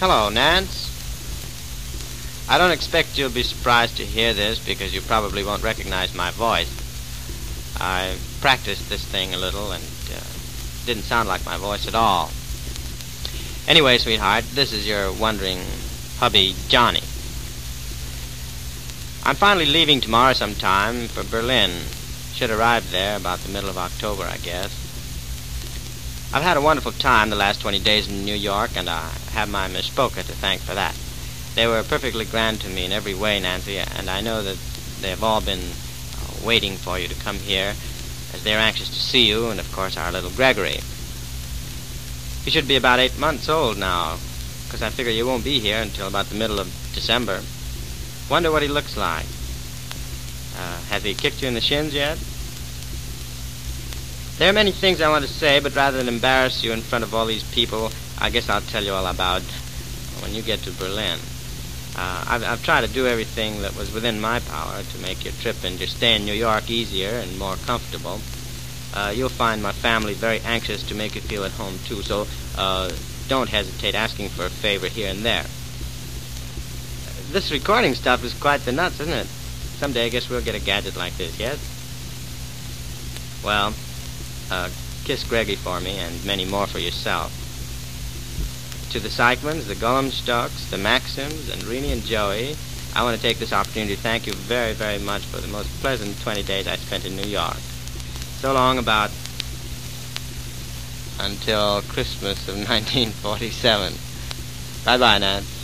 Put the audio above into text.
Hello, Nance. I don't expect you'll be surprised to hear this because you probably won't recognize my voice. I practiced this thing a little and uh, didn't sound like my voice at all. Anyway, sweetheart, this is your wondering hubby, Johnny. I'm finally leaving tomorrow sometime for Berlin. Should arrive there about the middle of October, I guess. I've had a wonderful time the last 20 days in New York, and I have my Miss Spoka to thank for that. They were perfectly grand to me in every way, Nancy, and I know that they have all been uh, waiting for you to come here, as they're anxious to see you, and of course our little Gregory. He should be about eight months old now, because I figure you won't be here until about the middle of December. Wonder what he looks like. Uh, has he kicked you in the shins yet? There are many things I want to say, but rather than embarrass you in front of all these people, I guess I'll tell you all about when you get to Berlin. Uh, I've, I've tried to do everything that was within my power to make your trip and your stay in New York easier and more comfortable. Uh, you'll find my family very anxious to make you feel at home, too, so uh, don't hesitate asking for a favor here and there. This recording stuff is quite the nuts, isn't it? Someday I guess we'll get a gadget like this, yes? Well, uh, kiss Greggy for me, and many more for yourself. To the Sykemans, the Gullumstocks, the Maxims, and Renee and Joey, I want to take this opportunity to thank you very, very much for the most pleasant 20 days I spent in New York. So long about until Christmas of 1947. Bye-bye, Nance.